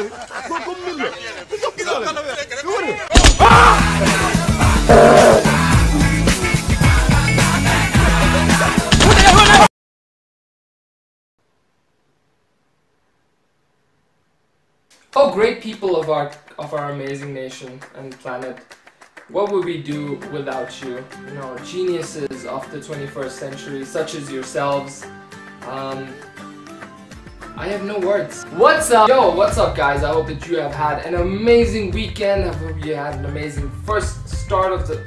Oh, great people of our of our amazing nation and planet. What would we do without you? You know, geniuses of the 21st century, such as yourselves. Um, I have no words. What's up? Yo, what's up guys? I hope that you have had an amazing weekend. I hope you had an amazing first start of the...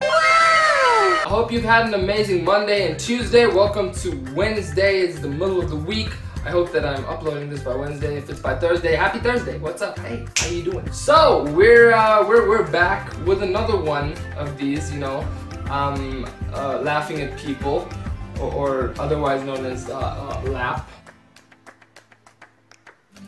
I hope you've had an amazing Monday and Tuesday. Welcome to Wednesday. It's the middle of the week. I hope that I'm uploading this by Wednesday. If it's by Thursday, happy Thursday. What's up? Hey, how you doing? So we're uh, we're we're back with another one of these. You know, um, uh, laughing at people, or, or otherwise known as uh, uh, lap.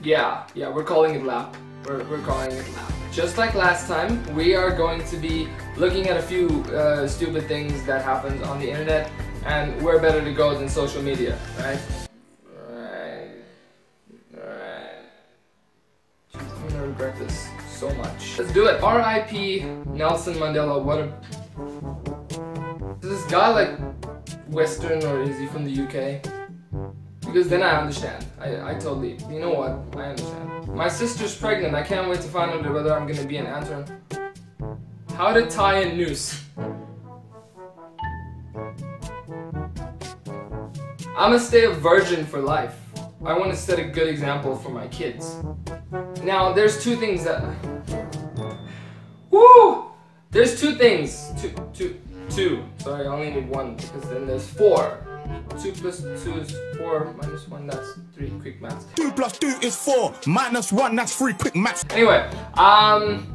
Yeah, yeah, we're calling it lap. We're we're calling it lap. Just like last time, we are going to be looking at a few uh, stupid things that happened on the internet, and where better to go than social media, right? Right. Right. I'm gonna regret this so much. Let's do it. R.I.P. Nelson Mandela. What a. This guy like Western or is he from the UK? Because then I understand. I, I totally. You know what? I understand. My sister's pregnant. I can't wait to find out whether I'm gonna be an antron. How to tie a noose. I'm gonna stay a virgin for life. I want to set a good example for my kids. Now, there's two things that. Woo! There's two things. Two, two, two. Sorry, I only need one because then there's four. Two plus two is four, minus one, that's three. Quick maths. Two plus two is four. Minus one, that's three. Quick maths. Anyway, um,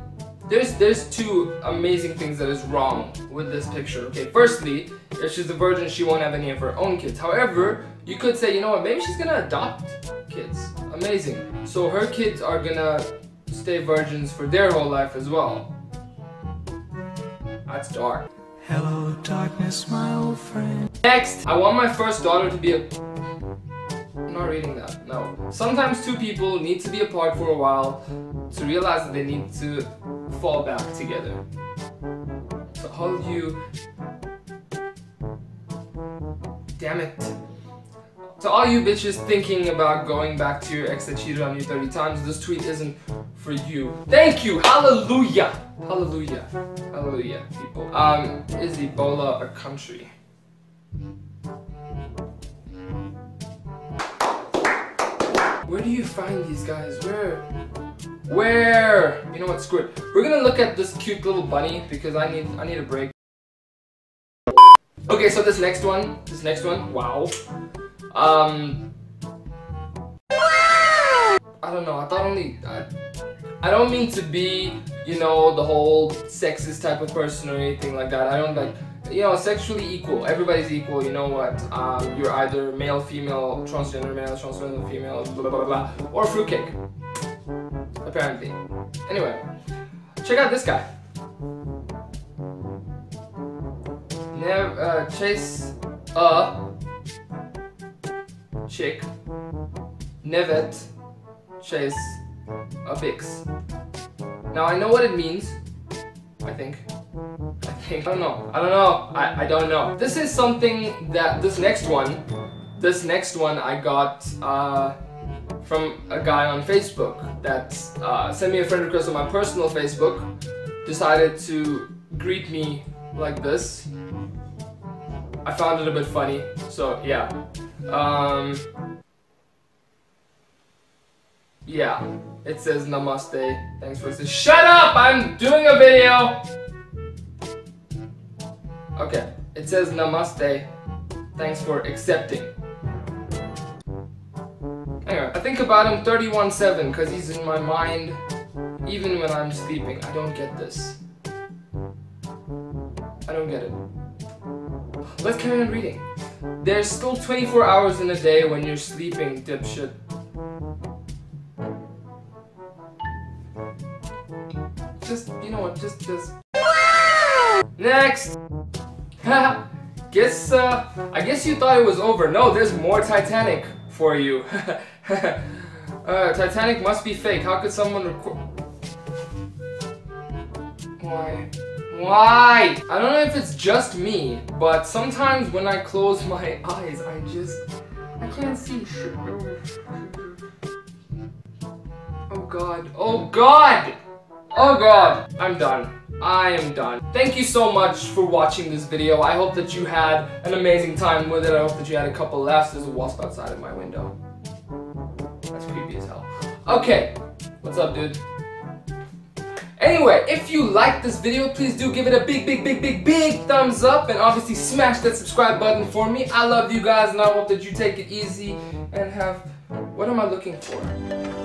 there's there's two amazing things that is wrong with this picture. Okay, firstly, if she's a virgin, she won't have any of her own kids. However, you could say, you know what, maybe she's gonna adopt kids. Amazing. So her kids are gonna stay virgins for their whole life as well. That's dark. Hello, darkness, my old friend. Next, I want my first daughter to be a. I'm not reading that. No. Sometimes two people need to be apart for a while to realize that they need to fall back together. So all you. Damn it. To all you bitches thinking about going back to your ex that cheated on you 30 times, this tweet isn't for you. Thank you! Hallelujah! Hallelujah. Hallelujah, people. Um, is Ebola a country? Where do you find these guys? Where? Where? You know what? Screw it. We're gonna look at this cute little bunny because I need I need a break. Okay, so this next one, this next one, wow. Um, I don't know. I thought only. I, I don't mean to be, you know, the whole sexist type of person or anything like that. I don't like, you know, sexually equal. Everybody's equal. You know what? Um, you're either male, female, transgender male, transgender female, blah blah blah, or fruitcake. Apparently. Anyway, check out this guy. Never uh, chase a chick. Nevet chase a bix. Now I know what it means. I think. I think. I don't know. I don't know. I, I don't know. This is something that this next one, this next one I got uh, from a guy on Facebook that uh, sent me a friend request on my personal Facebook. Decided to greet me like this. I found it a bit funny. So yeah. Um, yeah, it says namaste. Thanks for this. Shut up! I'm doing a video! Okay, it says namaste. Thanks for accepting. Anyway, I think about him 31-7 because he's in my mind even when I'm sleeping. I don't get this. I don't get it. Let's carry on reading. There's still 24 hours in a day when you're sleeping, dipshit. Just, you know what, just, just. Next! guess, uh, I guess you thought it was over. No, there's more Titanic for you. Uh, Titanic must be fake. How could someone record? Why? Why? I don't know if it's just me, but sometimes when I close my eyes, I just I can't see shit. Oh god. Oh god! Oh god! I'm done. I am done. Thank you so much for watching this video. I hope that you had an amazing time with it. I hope that you had a couple laughs. There's a wasp outside of my window. That's creepy as hell. Okay. What's up, dude? Anyway, if you like this video, please do give it a big, big, big, big, big thumbs up and obviously smash that subscribe button for me. I love you guys and I hope that you take it easy and have... What am I looking for?